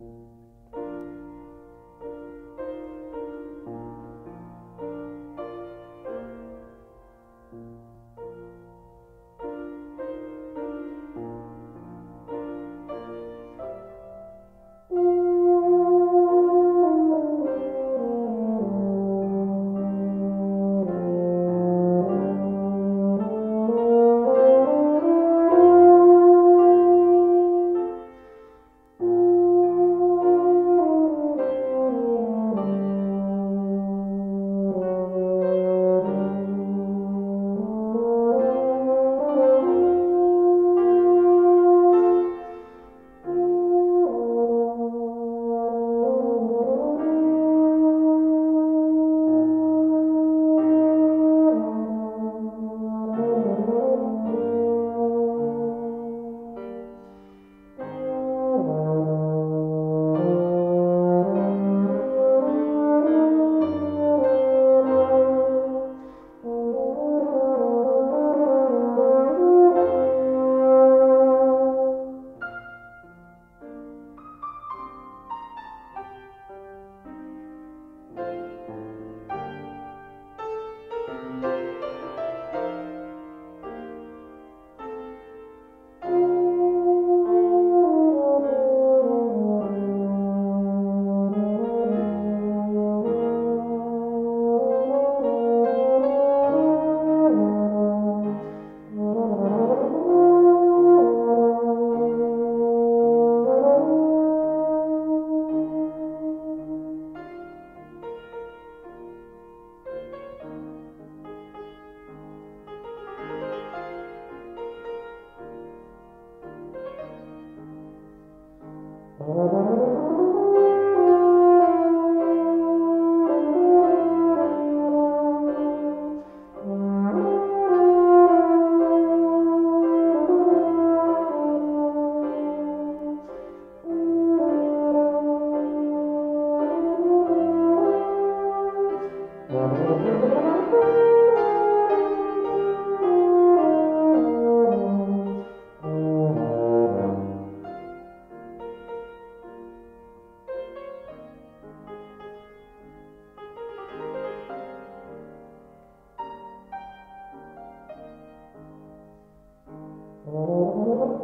You. Oh, my God.